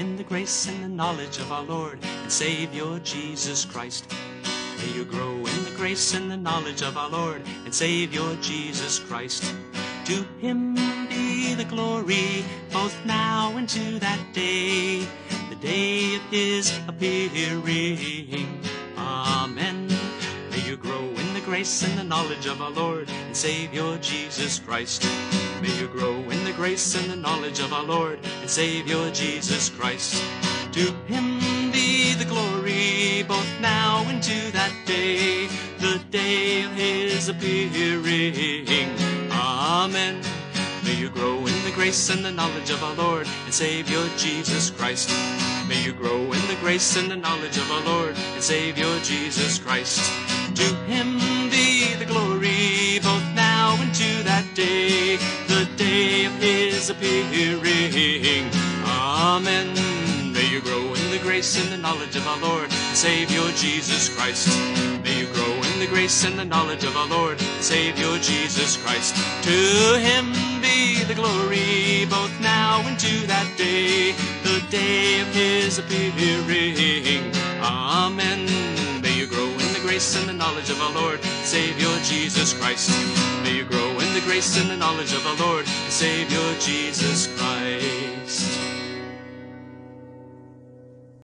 in the grace and the knowledge of our Lord and Savior Jesus Christ. May you grow in the grace and the knowledge of our Lord and Savior Jesus Christ. To him be the glory, both now and to that day, the day of his appearing. Grace and the knowledge of our Lord and Savior Jesus Christ. May you grow in the grace and the knowledge of our Lord and Savior Jesus Christ. To him be the glory, both now and to that day, the day of his appearing. Amen. May you grow in the grace and the knowledge of our Lord and Savior Jesus Christ. May you grow in the grace and the knowledge of our Lord and Savior Jesus Christ. To him appearing. Amen. May you grow in the grace and the knowledge of our Lord and Savior Jesus Christ. May you grow in the grace and the knowledge of our Lord and Savior Jesus Christ. To him be the glory, both now and to that day, the day of his appearing. Amen. May you grow in the grace and the knowledge of our Lord Savior Jesus Christ. May you grow the grace and the knowledge of our Lord and Savior Jesus Christ.